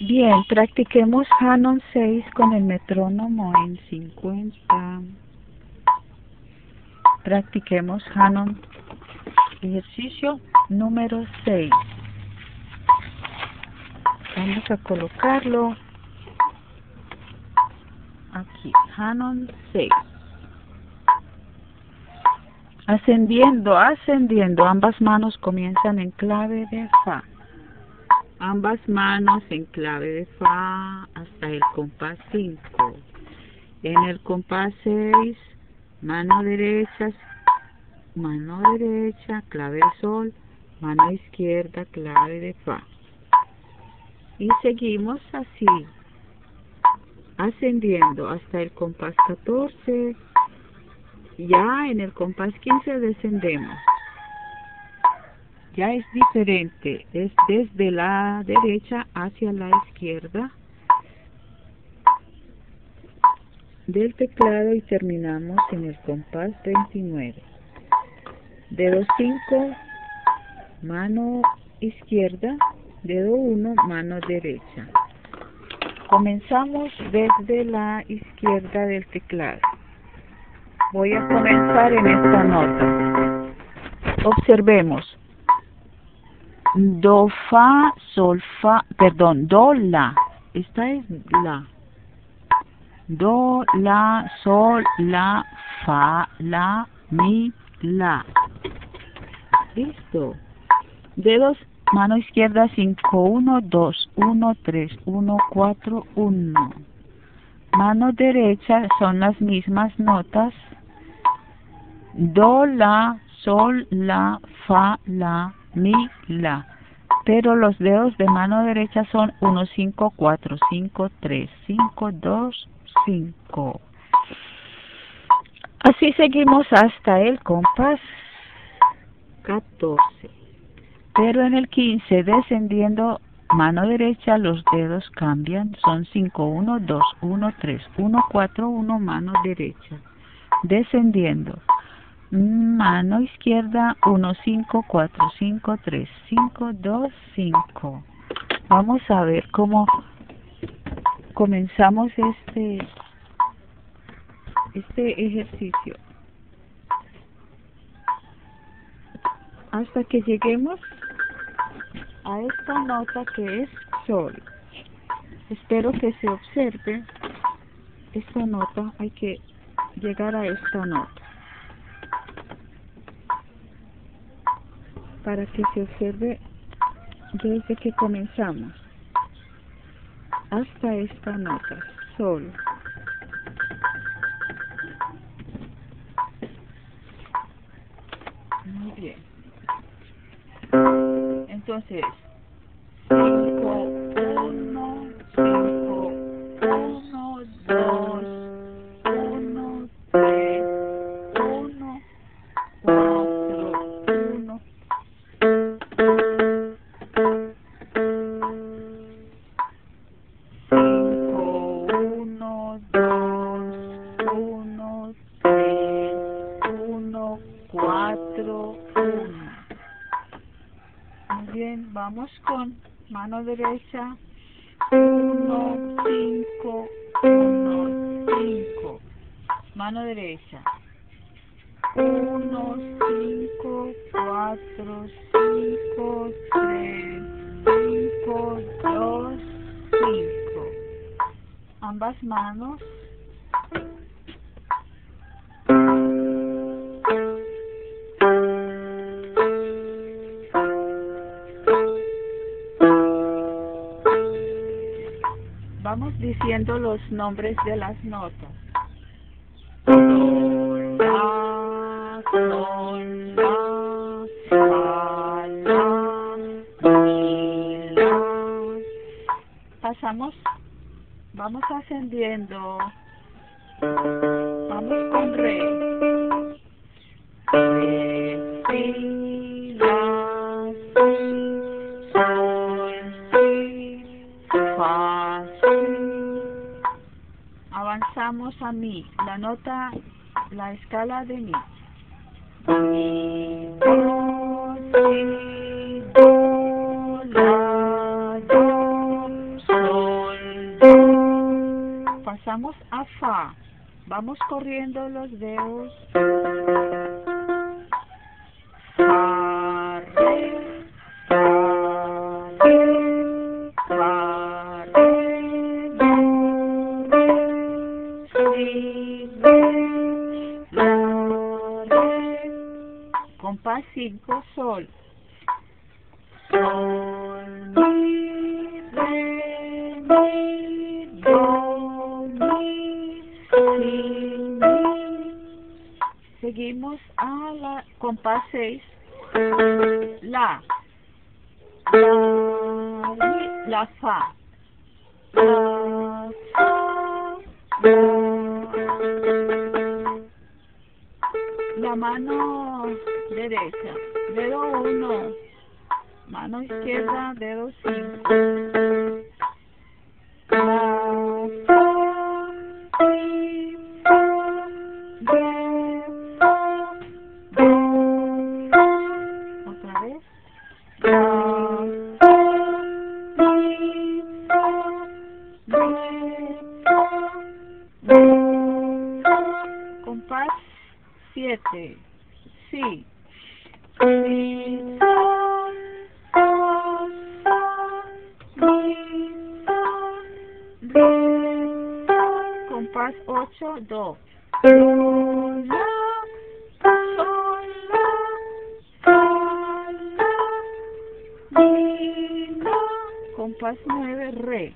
Bien, practiquemos Hanon 6 con el metrónomo en 50. Practiquemos Hanon ejercicio número 6. Vamos a colocarlo aquí, Hanon 6. Ascendiendo, ascendiendo, ambas manos comienzan en clave de Fa ambas manos en clave de Fa hasta el compás 5. En el compás 6, mano derecha, mano derecha, clave de Sol, mano izquierda, clave de Fa. Y seguimos así, ascendiendo hasta el compás 14. Ya en el compás 15 descendemos ya es diferente, es desde la derecha hacia la izquierda del teclado y terminamos en el compás 29. Dedo 5, mano izquierda, dedo 1, mano derecha. Comenzamos desde la izquierda del teclado. Voy a comenzar en esta nota. Observemos do, fa, sol, fa, perdón, do, la. Esta es la. Do, la, sol, la, fa, la, mi, la. Listo. Dedos, mano izquierda 5, 1, 2, 1, 3, 1, 4, 1. Mano derecha son las mismas notas. Do, la, sol, la, fa, la, mi, la. Pero los dedos de mano derecha son 1, 5, 4, 5, 3, 5, 2, 5. Así seguimos hasta el compás 14. Pero en el 15, descendiendo mano derecha, los dedos cambian. Son 5, 1, 2, 1, 3, 1, 4, 1, mano derecha. Descendiendo mano izquierda 1, 5, 4, 5, 3, 5, 2, 5. Vamos a ver cómo comenzamos este, este ejercicio. Hasta que lleguemos a esta nota que es Sol. Espero que se observe esta nota, hay que llegar a esta nota. Para que se observe desde que comenzamos hasta esta nota, sol. Muy bien. Entonces, mano derecha 1, 5, 1, 5 mano derecha. 1, 5, 4, 5, 3, 5, 2, 5 ambas manos diciendo los nombres de las notas. Sol, la, sol, la, mi, la. Pasamos, vamos ascendiendo. Vamos con. Re, llegamos a mi, la nota, la escala de mi. mi do, si, do, la, do, sol, do. Pasamos a fa. Vamos corriendo los dedos. Compás 5, sol. Seguimos a la compás 6. La. La, fa. La, fa, la. La mano derecha. Dedo 1. Mano izquierda, dedo 5. 7. Si. Si, sol, sol, sol, mi, sol, re, sol. Compás 8. Do. Compás 9. Re.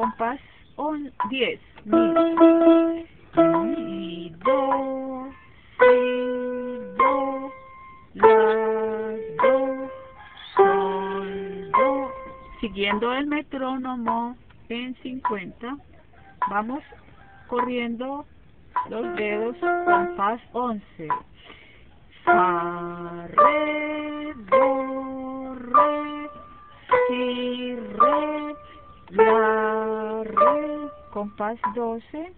Compás 10. Mi. Mi, do, si, do, la, do, sol, do. Siguiendo el metrónomo en 50, vamos corriendo los dedos compás 11. Fa, re, do, re, si, compás 12.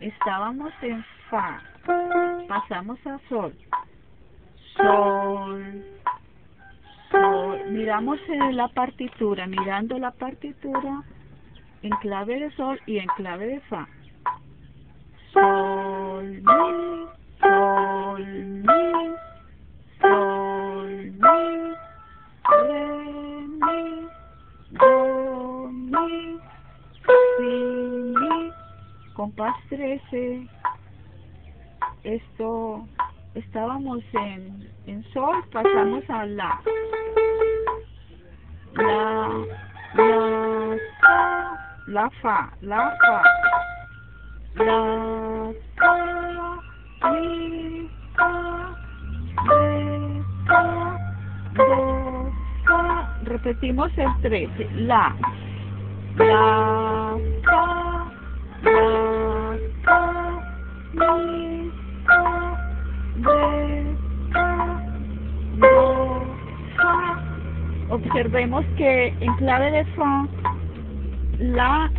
Estábamos en fa, pasamos a sol. Sol, sol. Miramos la partitura, mirando la partitura en clave de sol y en clave de fa. Sol, mi, sol, mi, 13. Esto, estábamos en, en sol, pasamos a la. La, la, fa, la fa, la fa. La, fa, mi, fa, re, fa, do, fa. Repetimos el 13. La, la, Observemos que en clave de fa, la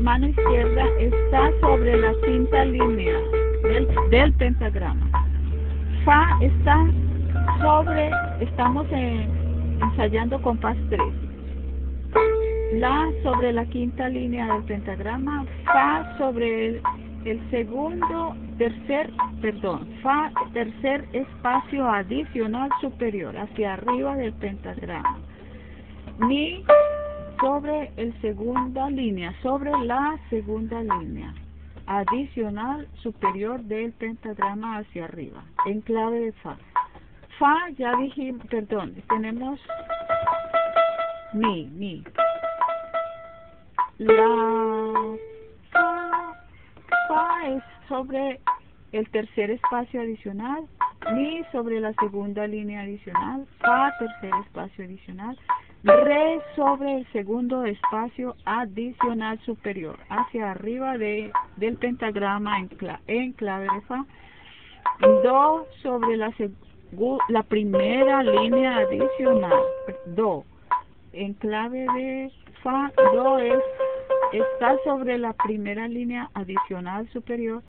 mano izquierda está sobre la quinta línea del, del pentagrama. Fa está sobre, estamos en- ensayando compás 3. La sobre la quinta línea del pentagrama, Fa sobre el, segundo, tercer, perdón, Fa tercer espacio adicional superior, hacia arriba del pentagrama. Mi sobre el segunda línea, sobre la segunda línea, adicional superior del pentagrama hacia arriba, en clave de Fa. Fa, ya dijimos, perdón, tenemos mi, mi. La sobre el tercer espacio adicional, mi sobre la segunda línea adicional, fa tercer espacio adicional, re sobre el segundo espacio adicional superior, hacia arriba de, del pentagrama en, en clave de fa, do sobre la, la primera línea adicional, do, en clave de fa, do es, está sobre la primera línea adicional superior